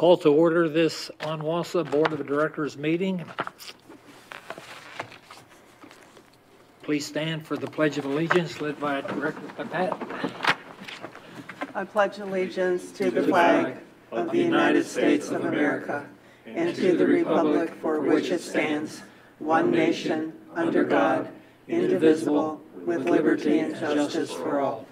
Call to order this ONWASA Board of Directors meeting. Please stand for the Pledge of Allegiance led by Director Papat. I pledge allegiance to the flag of the United States of America and to the republic for which it stands, one nation, under God, indivisible, with liberty and justice for all.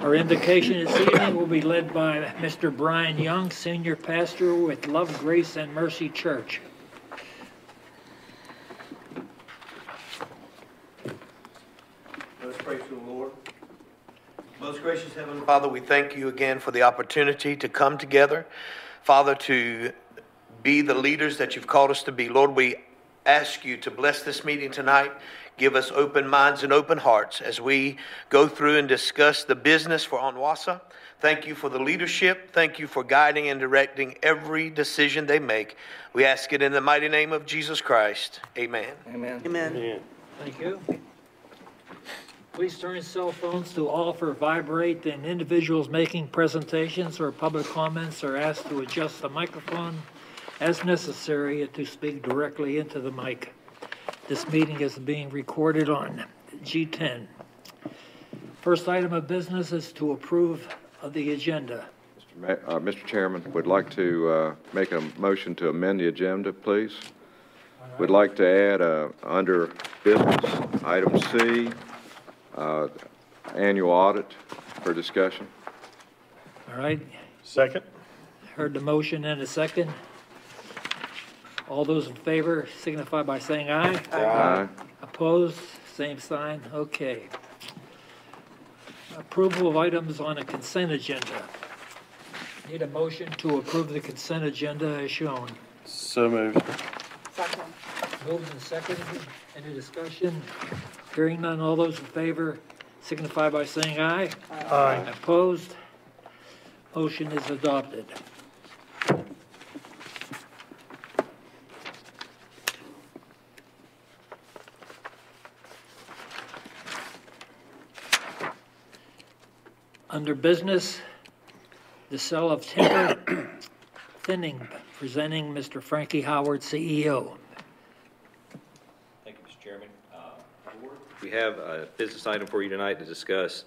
Our invocation this evening will be led by Mr. Brian Young, Senior Pastor with Love, Grace, and Mercy Church. Let us pray to the Lord. Most gracious Heavenly Father, we thank you again for the opportunity to come together. Father, to be the leaders that you've called us to be. Lord, we ask you to bless this meeting tonight. Give us open minds and open hearts as we go through and discuss the business for Onwasa. Thank you for the leadership. Thank you for guiding and directing every decision they make. We ask it in the mighty name of Jesus Christ. Amen. Amen. Amen. Thank you. Please turn your cell phones to off or vibrate, and individuals making presentations or public comments are asked to adjust the microphone as necessary and to speak directly into the mic. This meeting is being recorded on G10. First item of business is to approve of the agenda. Ma- uh, Mr. Chairman, would like to uh, make a motion to amend the agenda, please. Would like to add, uh, under business, item C, uh, annual audit for discussion. All right, Second? heard the motion and a second. All those in favor signify by saying aye. Aye. Opposed, same sign, okay. Approval of items on a consent agenda. Need a motion to approve the consent agenda as shown. So moved. Second. Moved and seconded, any discussion? Hearing none, all those in favor signify by saying aye. Aye. Opposed? Motion is adopted. Under business, the sale of timber thinning, presenting Mr. Frankie Howard, CEO. Thank you, Mr. Chairman. Uh, We have a business item for you tonight to discuss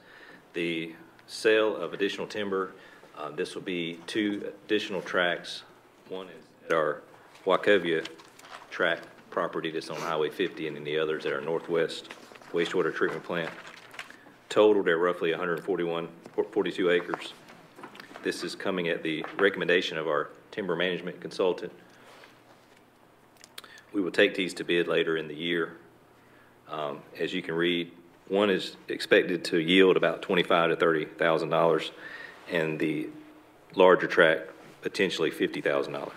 the sale of additional timber. Uh, This will be two additional tracks. One is at our Wachovia track property that's on Highway 50, and then the others at our northwest wastewater treatment plant. Total, they're roughly 141, 42 acres. This is coming at the recommendation of our timber management consultant. We will take these to bid later in the year. Um, As you can read, one is expected to yield about twenty-five to thirty thousand dollars, and the larger tract potentially fifty thousand dollars.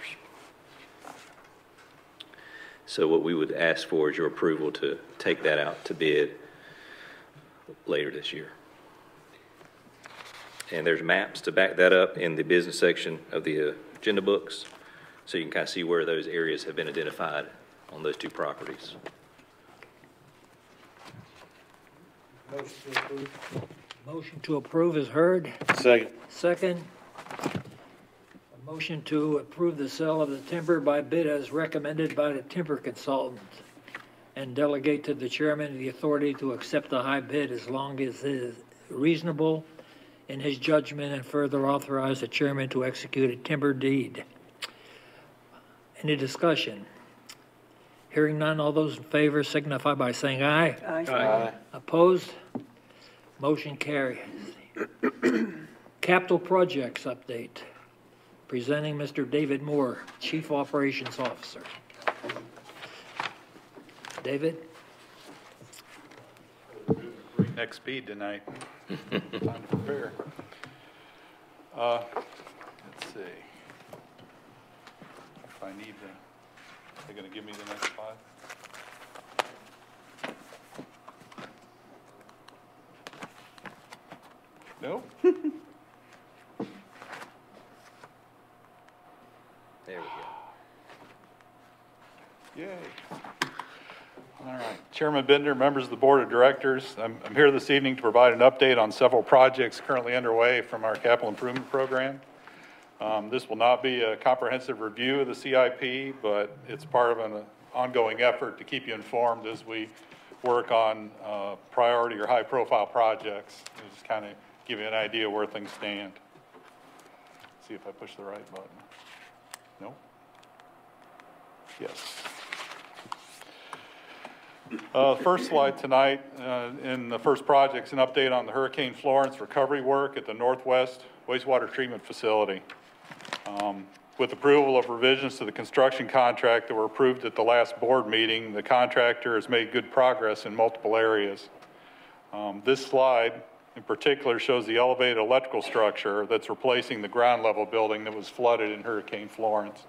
So what we would ask for is your approval to take that out to bid later this year. And there's maps to back that up in the business section of the agenda books, so you can kind of see where those areas have been identified on those two properties. Motion to approve is heard. Second. Second, a motion to approve the sale of the timber by bid as recommended by the timber consultant and delegate to the chairman the authority to accept the high bid as long as it is reasonable in his judgment and further authorize the chairman to execute a timber deed. Any discussion? Hearing none, all those in favor signify by saying aye. Aye. Opposed? Motion carries. Capital Projects Update, presenting Mr. David Moore, Chief Operations Officer. David? Next speed tonight. Time to prepare. Uh, let's see. If I need the, they're gonna give me the next slide? No? There we go. Yay. All right. Chairman Bender, members of the Board of Directors, I'm, I'm here this evening to provide an update on several projects currently underway from our capital improvement program. Um, This will not be a comprehensive review of the CIP, but it's part of an ongoing effort to keep you informed as we work on uh, priority or high-profile projects. Just kind of give you an idea where things stand. See if I push the right button. Nope. Yes. Uh, First slide tonight, uh, in the first project's an update on the Hurricane Florence recovery work at the Northwest wastewater treatment facility. Um, With approval of revisions to the construction contract that were approved at the last board meeting, the contractor has made good progress in multiple areas. Um, This slide in particular shows the elevated electrical structure that's replacing the ground level building that was flooded in Hurricane Florence.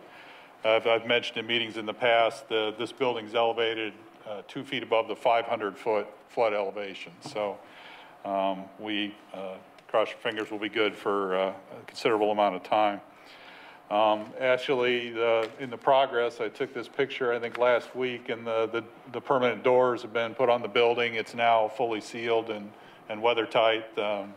I've, I've mentioned in meetings in the past, uh, this building's elevated uh, two feet above the 500-foot flood elevation. So um, we, uh, cross your fingers, will be good for uh, a considerable amount of time. Um, Actually, the- in the progress, I took this picture, I think, last week, and the, the- the permanent doors have been put on the building. It's now fully sealed and, and weather tight. Um,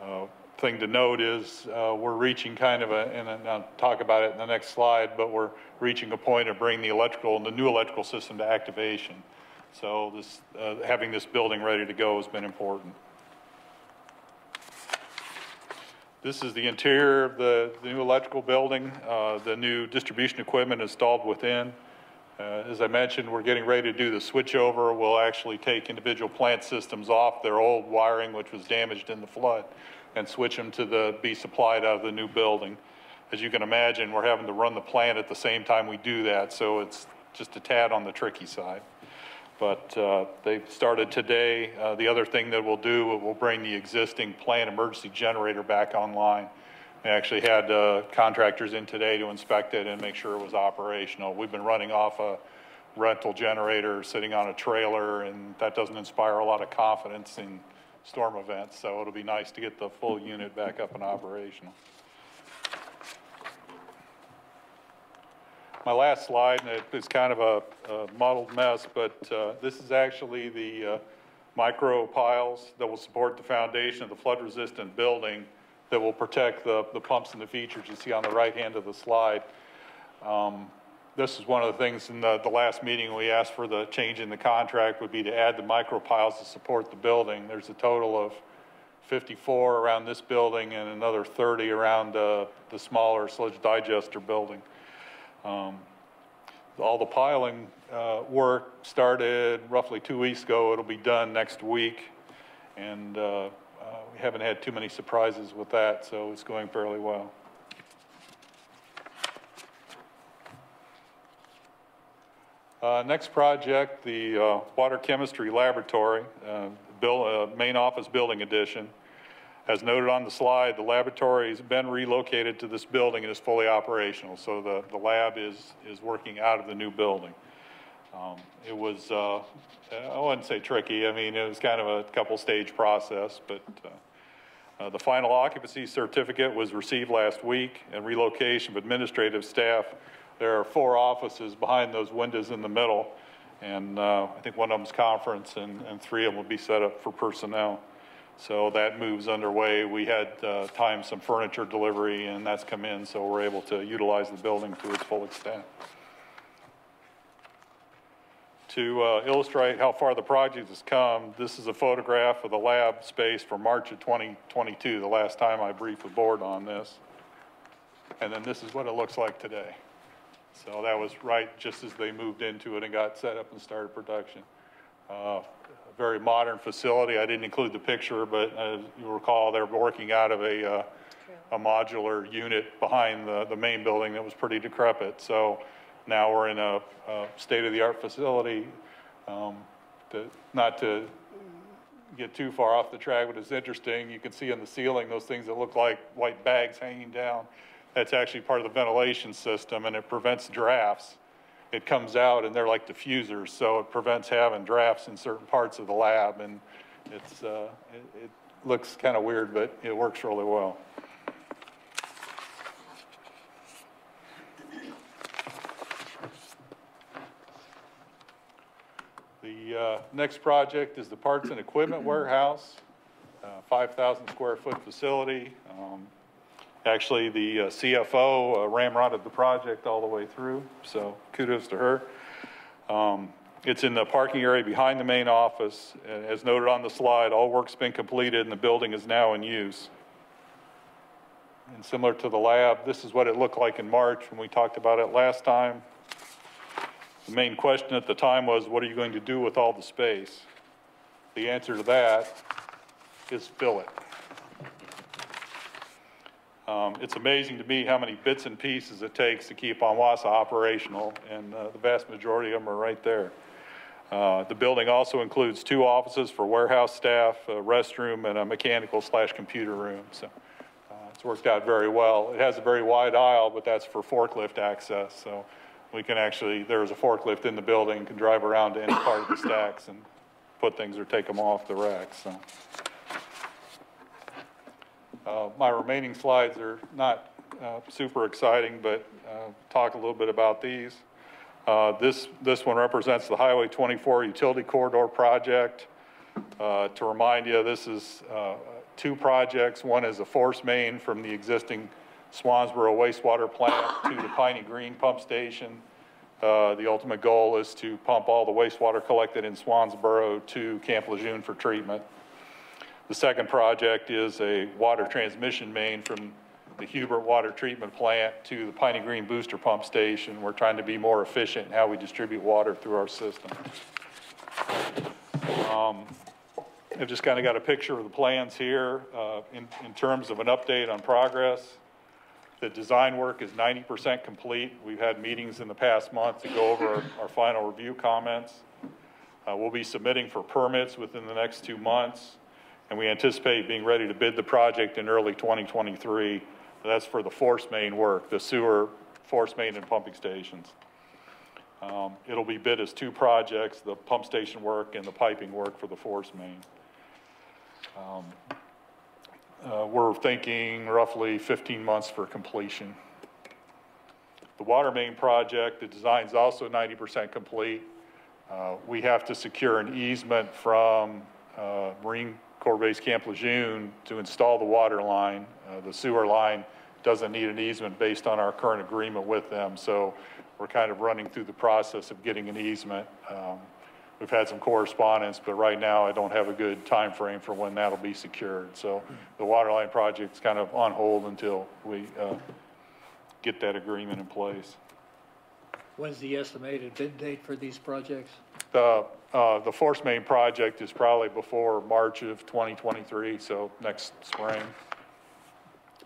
uh, Thing to note is, uh, we're reaching kind of a, and I'll talk about it in the next slide, but we're reaching a point of bringing the electrical, and the new electrical system to activation. So this, uh, having this building ready to go has been important. This is the interior of the, the new electrical building, uh, the new distribution equipment installed within. Uh, As I mentioned, we're getting ready to do the switchover. We'll actually take individual plant systems off their old wiring, which was damaged in the flood, and switch them to the, be supplied out of the new building. As you can imagine, we're having to run the plant at the same time we do that, so it's just a tad on the tricky side. But uh, they've started today. Uh, The other thing that we'll do, we'll bring the existing plant emergency generator back online. We actually had uh, contractors in today to inspect it and make sure it was operational. We've been running off a rental generator sitting on a trailer, and that doesn't inspire a lot of confidence in storm events. So it'll be nice to get the full unit back up and operational. My last slide, and it's kind of a a muddled mess, but uh, this is actually the uh, micro piles that will support the foundation of the flood-resistant building that will protect the the pumps and the features you see on the right hand of the slide. Um, This is one of the things in the, the last meeting, we asked for the change in the contract would be to add the micro piles to support the building. There's a total of 54 around this building and another 30 around uh, the smaller sludge digester building. Um, All the piling uh, work started roughly two weeks ago. It'll be done next week. And uh, uh, we haven't had too many surprises with that, so it's going fairly well. Uh, Next project, the uh, Water Chemistry Laboratory, uh, bill- uh, main office building addition. As noted on the slide, the laboratory has been relocated to this building and is fully operational. So the, the lab is, is working out of the new building. Um, It was, uh, I wouldn't say tricky, I mean, it was kind of a couple-stage process, but uh, uh, the final occupancy certificate was received last week, and relocation of administrative staff. There are four offices behind those windows in the middle, and uh, I think one of them's conference, and, and three of them will be set up for personnel. So that move's underway. We had uh, timed some furniture delivery, and that's come in, so we're able to utilize the building to its full extent. To uh, illustrate how far the project has come, this is a photograph of the lab space for March of 2022, the last time I briefed the board on this. And then this is what it looks like today. So that was right just as they moved into it and got set up and started production. Uh, a Very modern facility. I didn't include the picture, but as you recall, they're working out of a, uh, a modular unit behind the, the main building that was pretty decrepit. So now we're in a, a state-of-the-art facility. Um, to, not to get too far off the track, but it's interesting. You can see on the ceiling those things that look like white bags hanging down. That's actually part of the ventilation system, and it prevents drafts. It comes out, and they're like diffusers, so it prevents having drafts in certain parts of the lab. And it's uh, it, it looks kind of weird, but it works really well. The uh, next project is the Parts and Equipment Warehouse, uh, 5,000 square foot facility. Um, Actually, the uh, CFO uh, ramrodded the project all the way through, so kudos to her. Um, It's in the parking area behind the main office. As noted on the slide, all work's been completed and the building is now in use. And similar to the lab, this is what it looked like in March when we talked about it last time. The main question at the time was, what are you going to do with all the space? The answer to that is fill it. Um, It's amazing to me how many bits and pieces it takes to keep ONWASA operational, and uh, the vast majority of them are right there. Uh, The building also includes two offices for warehouse staff, a restroom, and a mechanical slash computer room, so uh, it's worked out very well. It has a very wide aisle, but that's for forklift access, so we can actually, there's a forklift in the building, can drive around to any part of the stacks and put things or take them off the racks, so. Uh, My remaining slides are not uh, super exciting, but uh, talk a little bit about these. Uh, This, this one represents the Highway 24 Utility Corridor Project. Uh, To remind you, this is two projects. One is a force main from the existing Swansboro wastewater plant to the Piney Green Pump Station. The ultimate goal is to pump all the wastewater collected in Swansboro to Camp Lejeune for treatment. The second project is a water transmission main from the Hubert Water Treatment Plant to the Piney Green Booster Pump Station. We're trying to be more efficient in how we distribute water through our system. Um, I've just kind of got a picture of the plans here uh, in, in terms of an update on progress. The design work is 90% complete. We've had meetings in the past month to go over our, our final review comments. Uh, We'll be submitting for permits within the next two months, and we anticipate being ready to bid the project in early 2023. That's for the force main work, the sewer, force main, and pumping stations. Um, It'll be bid as two projects, the pump station work and the piping work for the force main. Um, uh, We're thinking roughly 15 months for completion. The water main project, the design's also 90% complete. Uh, We have to secure an easement from uh, Marine Corps Base Camp Lejeune to install the water line. Uh, The sewer line doesn't need an easement based on our current agreement with them, so we're kind of running through the process of getting an easement. Um, We've had some correspondence, but right now I don't have a good time frame for when that'll be secured. So the water line project's kind of on hold until we uh, get that agreement in place. When's the estimated bid date for these projects? The, uh, the force main project is probably before March of 2023, so next spring.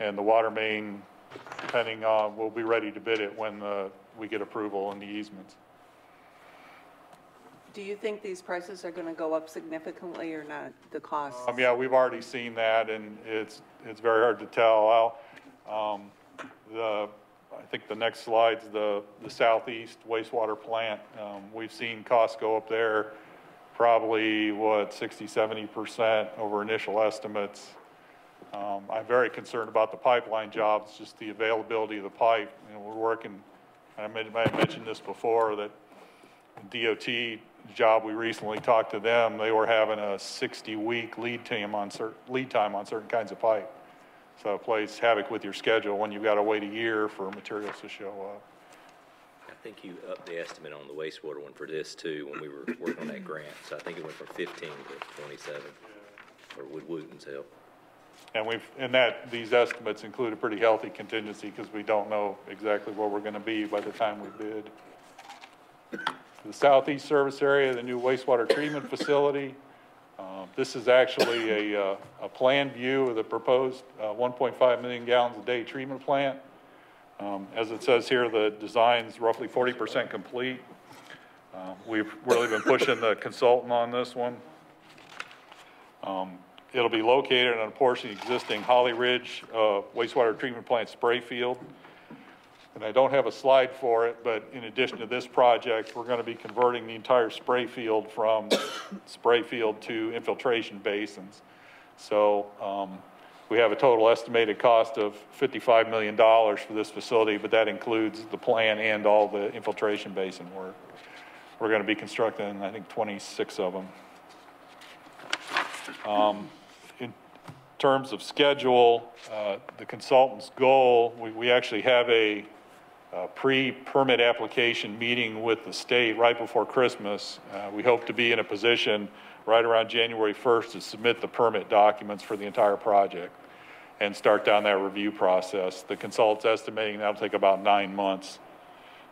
And the water main, depending on, we'll be ready to bid it when uh, we get approval on the easements. Do you think these prices are going to go up significantly or not, the cost? Um, yeah, we've already seen that, and it's, it's very hard to tell. I'll, um, the, I think the next slide's the, the southeast wastewater plant. Um, we've seen costs go up there probably, what, 60, 70% over initial estimates. Um, I'm very concerned about the pipeline jobs, just the availability of the pipe. You know, we're working, I may I have mentioned this before, that DOT job, we recently talked to them, they were having a 60-week lead lead time on certain kinds of pipe. So it plays havoc with your schedule when you've got to wait a year for materials to show up. I think you upped the estimate on the wastewater one for this too, when we were working on that grant. So I think it went from 15 to 27, or with Wooten's help. And we've, and that, these estimates include a pretty healthy contingency because we don't know exactly where we're going to be by the time we bid. The southeast service area, the new wastewater treatment facility. Uh, This is actually a, uh, a plan view of the proposed uh, 1.5 million gallons a day treatment plant. Um, As it says here, the design's roughly 40% complete. Uh, We've really been pushing the consultant on this one. Um, It'll be located on a portion of the existing Holly Ridge uh, wastewater treatment plant spray field. And I don't have a slide for it, but in addition to this project, we're going to be converting the entire spray field from spray field to infiltration basins. So um, we have a total estimated cost of $55 million for this facility, but that includes the plan and all the infiltration basin work. We're going to be constructing, I think, 26 of them. Um, In terms of schedule, uh, the consultant's goal, we, we actually have a uh, pre-permit application meeting with the state right before Christmas. Uh, We hope to be in a position right around January 1st to submit the permit documents for the entire project and start down that review process. The consultant's estimating that'll take about nine months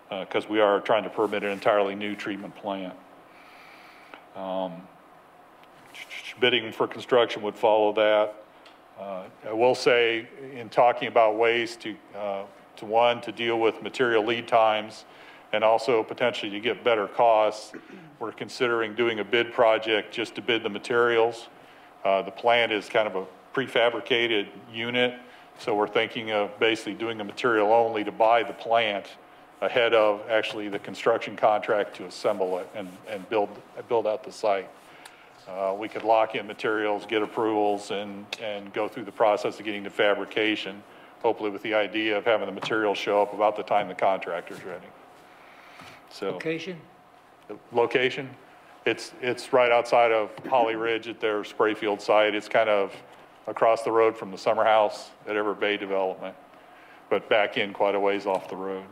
because we are trying to permit an entirely new treatment plant. Um, Bidding for construction would follow that. Uh, I will say, in talking about ways to, uh, to one, to deal with material lead times, and also potentially to get better costs, we're considering doing a bid project just to bid the materials. Uh, The plant is kind of a prefabricated unit, so we're thinking of basically doing the material only to buy the plant ahead of actually the construction contract to assemble it and, and build, build out the site. Uh, We could lock in materials, get approvals, and, and go through the process of getting to fabrication, hopefully with the idea of having the material show up about the time the contractor's ready. So, Location? location, it's, it's right outside of Holly Ridge at their Sprayfield site. It's kind of across the road from the summer house at Everett Bay Development, but back in quite a ways off the road.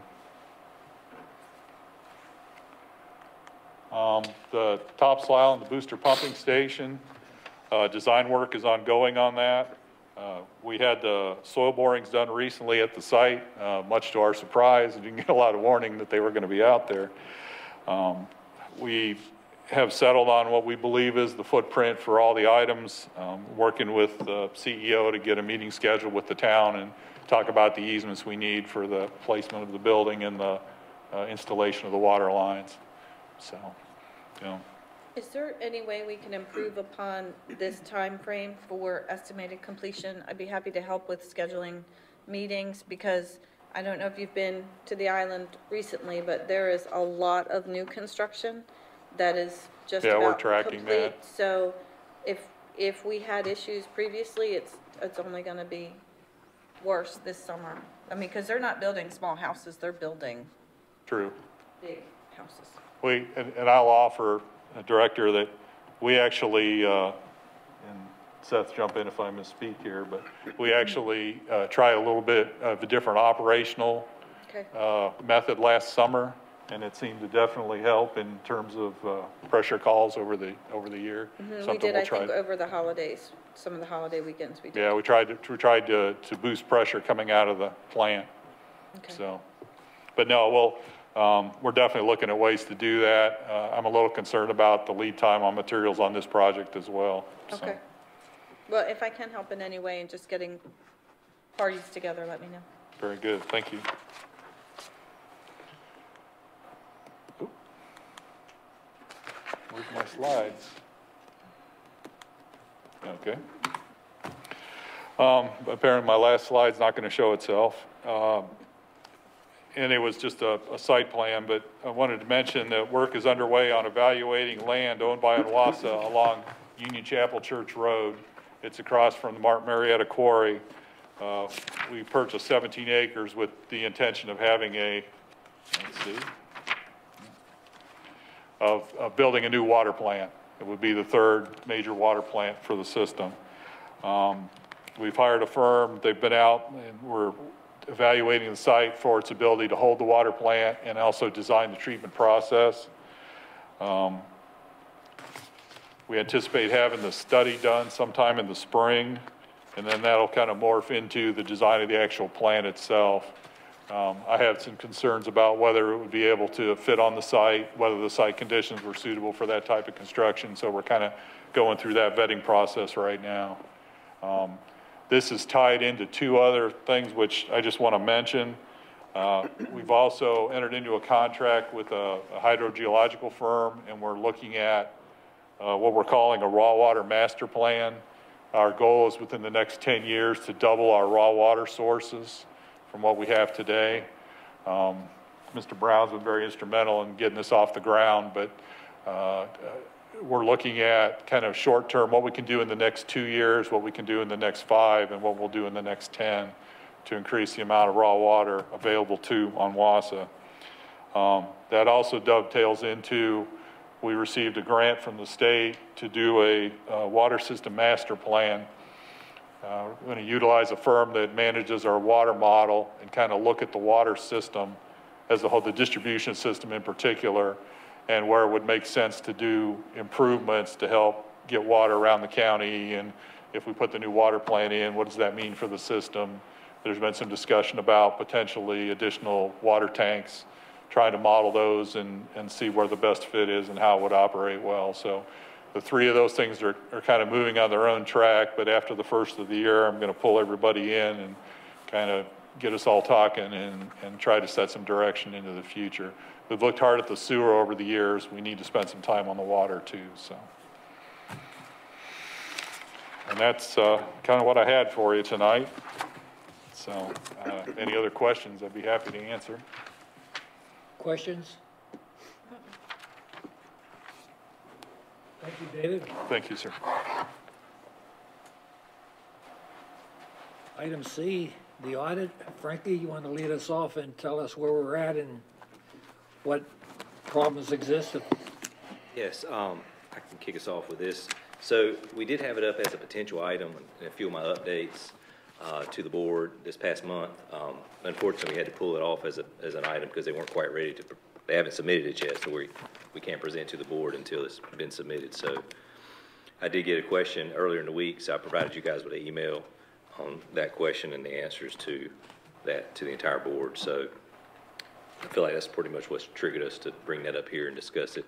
Um, The Topsail and the booster pumping station, uh, design work is ongoing on that. Uh, We had the soil borings done recently at the site, uh, much to our surprise, and didn't get a lot of warning that they were going to be out there. Um, We have settled on what we believe is the footprint for all the items, um, working with the CEO to get a meeting scheduled with the town and talk about the easements we need for the placement of the building and the uh, installation of the water lines. So, you know, Is there any way we can improve upon this time frame for estimated completion? I'd be happy to help with scheduling meetings because I don't know if you've been to the island recently, but there is a lot of new construction that is just Yeah, we're about tracking complete. that. So if, if we had issues previously, it's, it's only going to be worse this summer. I mean, because they're not building small houses, they're building true. big houses. We, and, and I'll offer, Director, that we actually, uh, and Seth, jump in if I misspeak here, but we actually, uh, tried a little bit of a different operational, Okay. uh, method last summer, and it seemed to definitely help in terms of, uh, pressure calls over the, over the year. Mhm, We did, we'll I try think, over the holidays, some of the holiday weekends we did. Yeah, we tried to, we tried to, to boost pressure coming out of the plant, Okay. so. But no, well, um, we're definitely looking at ways to do that. Uh, I'm a little concerned about the lead time on materials on this project as well. so. Okay. Well, if I can help in any way in just getting parties together, let me know. Very good, thank you. Oop. Where's my slides? Okay. Um, Apparently, my last slide's not going to show itself. Um, And it was just a, a site plan, but I wanted to mention that work is underway on evaluating land owned by Onwasa along Union Chapel Church Road. It's across from the Martin Marietta Quarry. Uh, We purchased 17 acres with the intention of having a, let's see, of, of building a new water plant. It would be the third major water plant for the system. Um, We've hired a firm, they've been out, and we're evaluating the site for its ability to hold the water plant and also design the treatment process. Um, We anticipate having the study done sometime in the spring, and then that'll kind of morph into the design of the actual plant itself. Um, I had some concerns about whether it would be able to fit on the site, whether the site conditions were suitable for that type of construction, so we're kind of going through that vetting process right now. Um, This is tied into two other things which I just want to mention. Uh, We've also entered into a contract with a a hydrogeological firm, and we're looking at uh, what we're calling a raw water master plan. Our goal is within the next 10 years to double our raw water sources from what we have today. Um, Mr. Brown's been very instrumental in getting this off the ground, but uh, we're looking at kind of short-term, what we can do in the next two years, what we can do in the next five, and what we'll do in the next 10 to increase the amount of raw water available to Onwasa. Um, That also dovetails into, we received a grant from the state to do a uh, water system master plan. Uh, We're going to utilize a firm that manages our water model and kind of look at the water system as a whole, the distribution system in particular, and where it would make sense to do improvements to help get water around the county. And if we put the new water plant in, what does that mean for the system? There's been some discussion about potentially additional water tanks, trying to model those and, and see where the best fit is and how it would operate well. So the three of those things are, are kind of moving on their own track, but after the first of the year, I'm going to pull everybody in and kind of get us all talking and, and try to set some direction into the future. We've looked hard at the sewer over the years. We need to spend some time on the water too, so. And that's, uh, kind of what I had for you tonight. So, uh, any other questions, I'd be happy to answer. Questions? Thank you, David. Thank you, sir. Item C, the audit. Frankie, you want to lead us off and tell us where we're at and what problems exist? Yes, um, I can kick us off with this. So we did have it up as a potential item in a few of my updates, uh, to the board this past month. Um, unfortunately, we had to pull it off as a, as an item because they weren't quite ready to, they haven't submitted it yet, so we, we can't present to the board until it's been submitted, so. I did get a question earlier in the week, so I provided you guys with an email on that question and the answers to that, to the entire board, so. I feel like that's pretty much what's triggered us to bring that up here and discuss it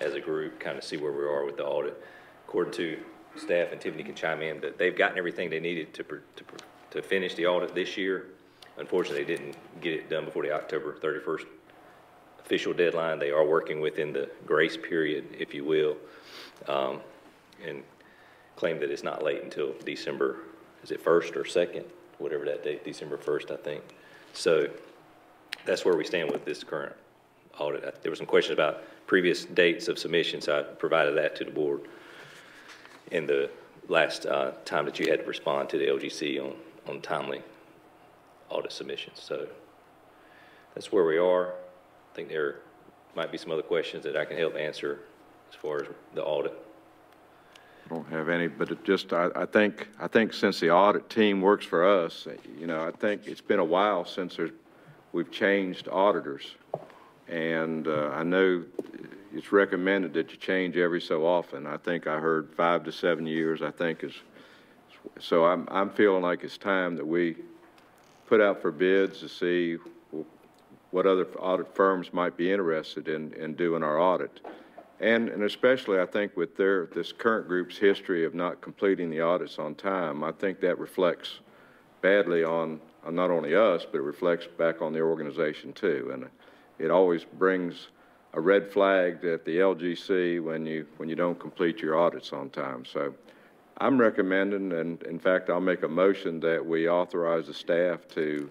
as a group, kind of see where we are with the audit. According to staff, and Tiffany can chime in, that they've gotten everything they needed to, to, to finish the audit this year. Unfortunately, they didn't get it done before the October thirty-first official deadline. They are working within the grace period, if you will, um, and claim that it's not late until December, is it first or second? Whatever that date, December first, I think. So, that's where we stand with this current audit. There were some questions about previous dates of submission, so I provided that to the board in the last uh, time that you had to respond to the LGC on, on timely audit submissions. So that's where we are. I think there might be some other questions that I can help answer as far as the audit. I don't have any, but it just, I, I think, I think since the audit team works for us, you know, I think it's been a while since there's, we've changed auditors. And, uh, I know it's recommended that you change every so often. I think I heard five to seven years, I think is, so I'm, I'm feeling like it's time that we put out for bids to see what other audit firms might be interested in, in doing our audit. And, and especially, I think with their, this current group's history of not completing the audits on time, I think that reflects badly on, on not only us, but it reflects back on the organization too. And it always brings a red flag at the LGC when you, when you don't complete your audits on time. So I'm recommending, and in fact, I'll make a motion that we authorize the staff to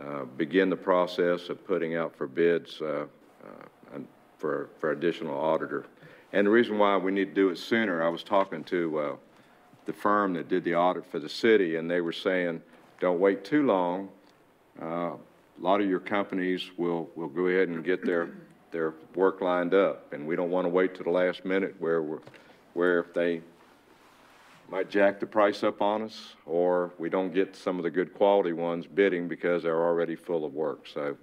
uh, begin the process of putting out for bids uh, uh, for, for additional auditor. And the reason why we need to do it sooner, I was talking to uh, the firm that did the audit for the city, and they were saying, don't wait too long. Uh, A lot of your companies will, will go ahead and get their, their work lined up, and we don't want to wait to the last minute where, we're where if they might jack the price up on us, or we don't get some of the good quality ones bidding because they're already full of work. So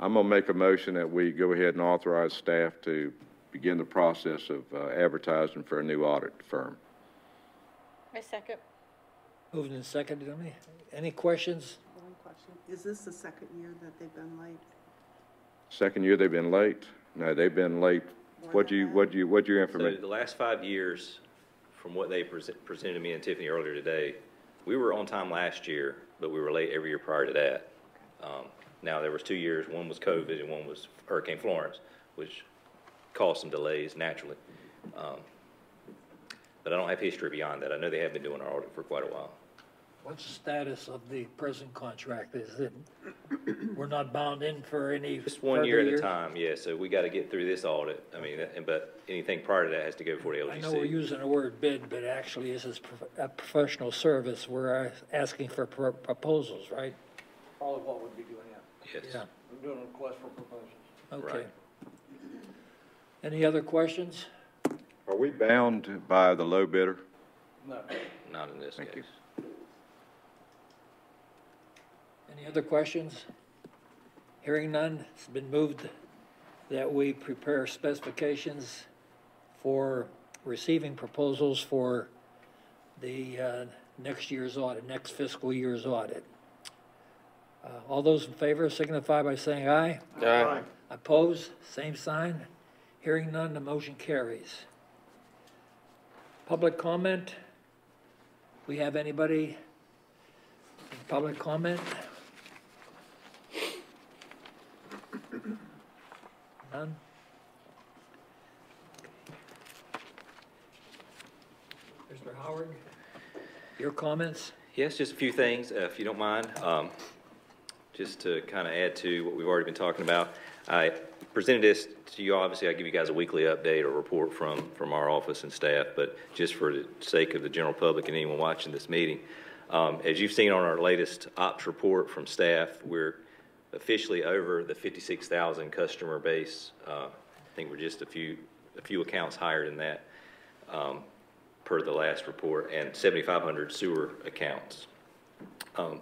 I'm going to make a motion that we go ahead and authorize staff to begin the process of uh, advertising for a new audit firm. My second. Moving and seconded, any, any questions? One question. Is this the second year that they've been late? Second year they've been late? No, they've been late. What do you, what do you, what'd your So information? the last five years, from what they prese- presented to me and Tiffany earlier today, we were on time last year, but we were late every year prior to that. Um, Now, there was two years, one was COVID and one was Hurricane Florence, which caused some delays naturally. Um, But I don't have history beyond that. I know they have been doing our audit for quite a while. What's the status of the present contract? Is it, we're not bound in for any Just one year further at a years? time, yeah, so we got to get through this audit. I mean, and- but anything prior to that has to go before the LGC. I know we're using the word bid, but actually this is prof- a professional service. We're uh, asking for pro- proposals, right? Probably what we'd be doing, yeah. Yes. Yeah. We're doing a request for proposals. Okay. Right. Any other questions? Are we bound by the low bidder? No, Not in this Thank you. case. Any other questions? Hearing none, it's been moved that we prepare specifications for receiving proposals for the uh, next year's audit, next fiscal year's audit. Uh, All those in favor signify by saying aye. Aye. Opposed, same sign. Hearing none, the motion carries. Public comment? We have anybody in public comment? None? Mr. Howard, your comments? Yes, just a few things, uh, if you don't mind. Um, Just to kind of add to what we've already been talking about. I presented this to you, obviously, I give you guys a weekly update or report from, from our office and staff, but just for the sake of the general public and anyone watching this meeting, um, as you've seen on our latest ops report from staff, we're officially over the 56,000 customer base. Uh, I think we're just a few, a few accounts higher than that um, per the last report, and 7,500 sewer accounts. Um,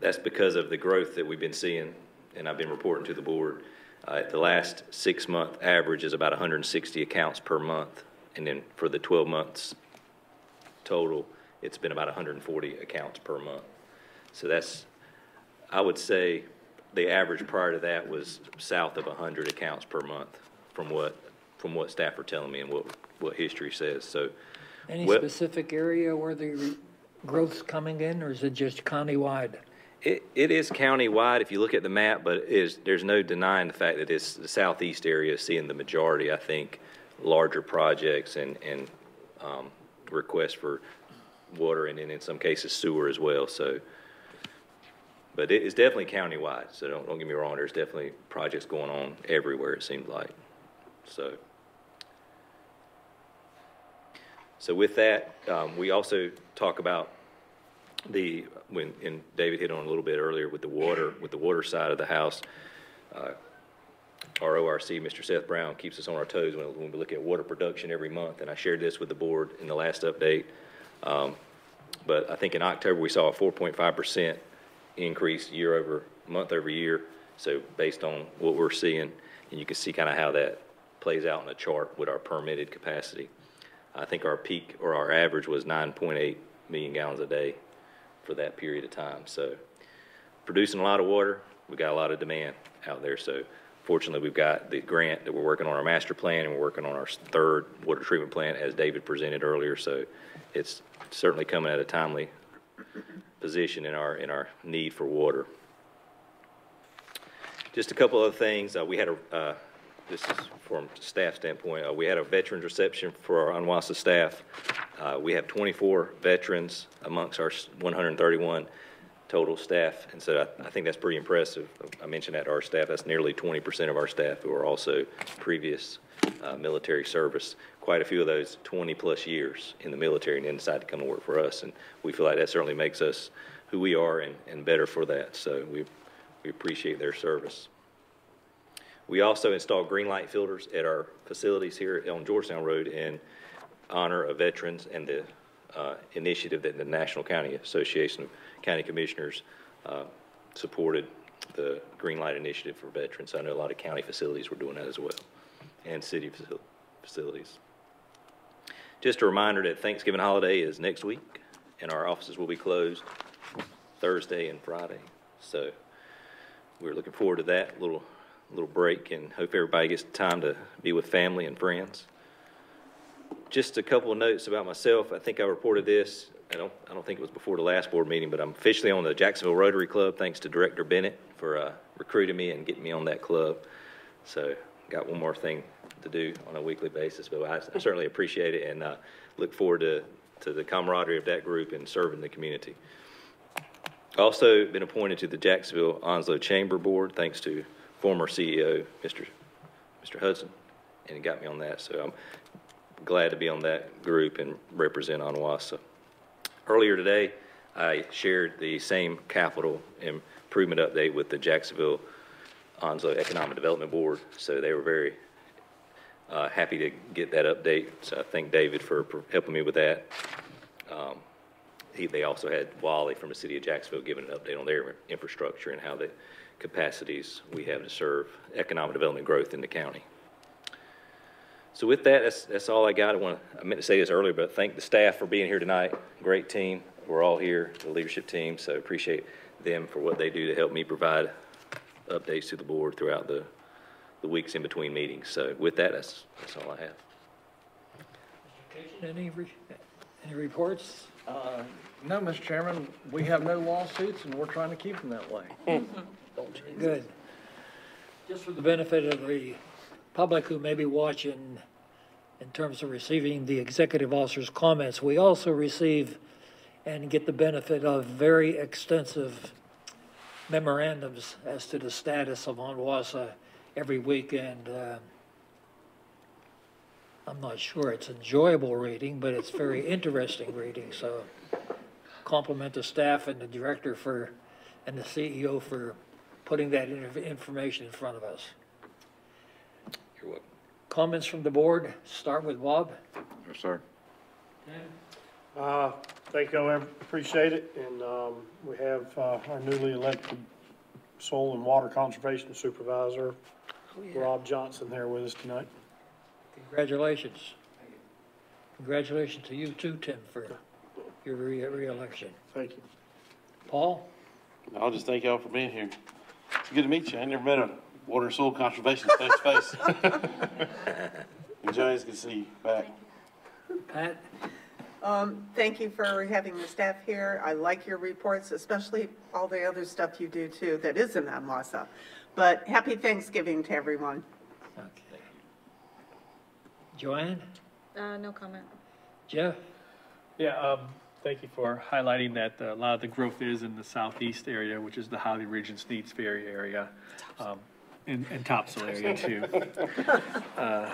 That's because of the growth that we've been seeing, and I've been reporting to the board. Uh, The last six-month average is about 160 accounts per month, and then for the 12 months total, it's been about 140 accounts per month. So that's, I would say, the average prior to that was south of 100 accounts per month, from what, from what staff are telling me and what, what history says, so. Any specific area where the growth's coming in, or is it just countywide? It, it is countywide if you look at the map, but is, there's no denying the fact that it's the southeast area is seeing the majority, I think, larger projects and, and, um, requests for water and then in some cases sewer as well, so. But it is definitely countywide, so don't, don't get me wrong, there's definitely projects going on everywhere, it seems like, so. So with that, um, we also talk about the, when, and David hit on a little bit earlier with the water, with the water side of the house. uh, Our ORC, Mr. Seth Brown, keeps us on our toes when, when we look at water production every month, and I shared this with the board in the last update. Um, But I think in October, we saw a four point five percent increase year over, month over year. So based on what we're seeing, and you can see kind of how that plays out in a chart with our permitted capacity. I think our peak, or our average was nine point eight million gallons a day for that period of time. So producing a lot of water, we got a lot of demand out there. So fortunately, we've got the grant that we're working on our master plan, and we're working on our third water treatment plant, as David presented earlier. So it's certainly coming at a timely position in our, in our need for water. Just a couple of things. Uh, we had a, uh, this is from staff standpoint, uh, we had a veterans reception for our ONWASA staff. Uh, we have 24 veterans amongst our 131 total staff, and so I, I think that's pretty impressive. I mentioned that to our staff, that's nearly 20% of our staff who are also previous uh, military service. Quite a few of those 20-plus years in the military and then decide to come and work for us, and we feel like that certainly makes us who we are and, and better for that, so we, we appreciate their service. We also installed green light filters at our facilities here on Georgetown Road in honor of veterans and the uh, initiative that the National County Association of County Commissioners uh, supported, the Green Light Initiative for Veterans. I know a lot of county facilities were doing that as well, and city facil- facilities. Just a reminder that Thanksgiving holiday is next week, and our offices will be closed Thursday and Friday. So we're looking forward to that little, little break and hope everybody gets time to be with family and friends. Just a couple of notes about myself. I think I reported this. I don't, I don't think it was before the last board meeting, but I'm officially on the Jacksonville Rotary Club, thanks to Director Bennett for uh, recruiting me and getting me on that club. So got one more thing to do on a weekly basis, but I I certainly appreciate it and uh, look forward to, to the camaraderie of that group and serving the community. Also been appointed to the Jacksonville Onslow Chamber Board, thanks to former CEO, Mr. Mr. Hudson, and he got me on that. So I'm glad to be on that group and represent ONWASA. Earlier today, I shared the same capital improvement update with the Jacksonville Onslow Economic Development Board, so they were very uh, happy to get that update. So I thank David for helping me with that. Um, he, they also had Wally from the city of Jacksonville giving an update on their infrastructure and how the capacities we have to serve economic development growth in the county. So with that, that's, that's all I got. I want I meant to say this earlier, but thank the staff for being here tonight. Great team. We're all here, the leadership team, so appreciate them for what they do to help me provide updates to the board throughout the, the weeks in between meetings. So with that, that's, that's all I have. Any, re- any reports? Uh, No, Mr. Chairman, we have no lawsuits, and we're trying to keep them that way. Good. Just for the benefit of the public who may be watching, in terms of receiving the executive officer's comments, we also receive and get the benefit of very extensive memorandums as to the status of ONWASA every week, and uh, I'm not sure it's enjoyable reading, but it's very interesting reading, so compliment the staff and the director for, and the CEO for putting that information in front of us. You're welcome. Comments from the board, start with Bob. Yes, sir. Uh, Thank you, I appreciate it, and um, we have uh, our newly elected Soil and Water Conservation Supervisor, oh, Rob Johnson, here with us tonight. Congratulations. Congratulations to you too, Tim, for your re- reelection. Thank you. Paul? I'll just thank y'all for being here. It's good to meet you. I never met a water and soil conservation face to face. And Johnny, it's good to see you back. Pat? Um, Thank you for having the staff here. I like your reports, especially all the other stuff you do too that isn't ONWASA. But happy Thanksgiving to everyone. Okay. Joanne? Uh, no comment. Jeff? Yeah, um, thank you for highlighting that uh, a lot of the growth is in the southeast area, which is the Holly Ridge and Sneads Ferry area, um, and, and Topsail area too. Uh,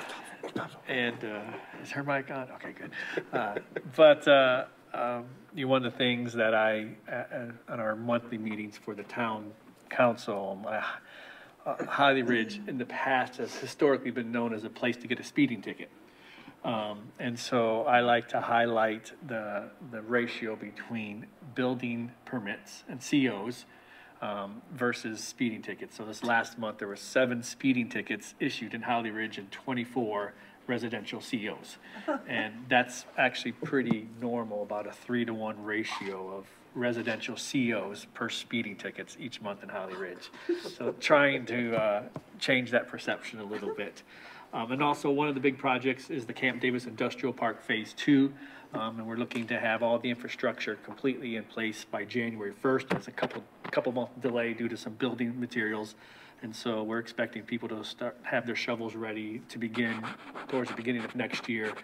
And, uh, is her mic on? Okay, good. Uh, but, uh, um, you one of the things that I, uh, uh, on our monthly meetings for the town council, um, uh, Holly Ridge in the past has historically been known as a place to get a speeding ticket. Um, and so I like to highlight the, the ratio between building permits and COs um, versus speeding tickets. So this last month, there were seven speeding tickets issued in Holly Ridge and 24 residential COs. And that's actually pretty normal, about a three to one ratio of residential COs per speeding tickets each month in Holly Ridge. So trying to uh, change that perception a little bit. Um, and also, one of the big projects is the Camp Davis Industrial Park Phase Two. Um, and we're looking to have all the infrastructure completely in place by January first. It's a couple, couple month delay due to some building materials. And so we're expecting people to start, have their shovels ready to begin towards the beginning of next year.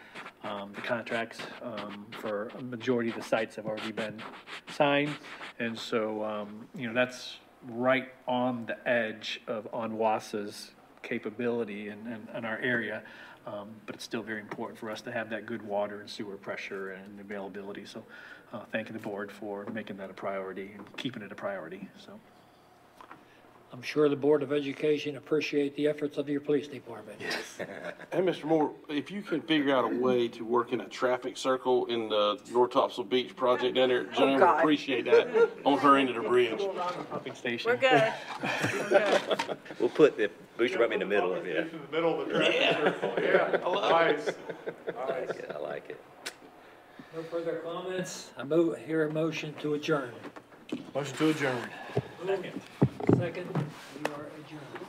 Um, the contracts, um, for a majority of the sites have already been signed. And so, um, you know, that's right on the edge of ONWASA's capability and, in, in our area. Um, but it's still very important for us to have that good water and sewer pressure and availability. So, uh, thanking the board for making that a priority and keeping it a priority, so. I'm sure the Board of Education appreciate the efforts of your police department. Hey, Mr. Moore, if you can figure out a way to work in a traffic circle in the North Topsail Beach project down there, Johnny would God. appreciate that on her end of the bridge. Pumping station. We're good. We're good. We'll put the booster right in the middle of it. In the middle of the traffic circle, yeah, nice. I like it. I like it. No further comments? I move, hear a motion to adjourn. Motion to adjourn. Second, we are adjourned.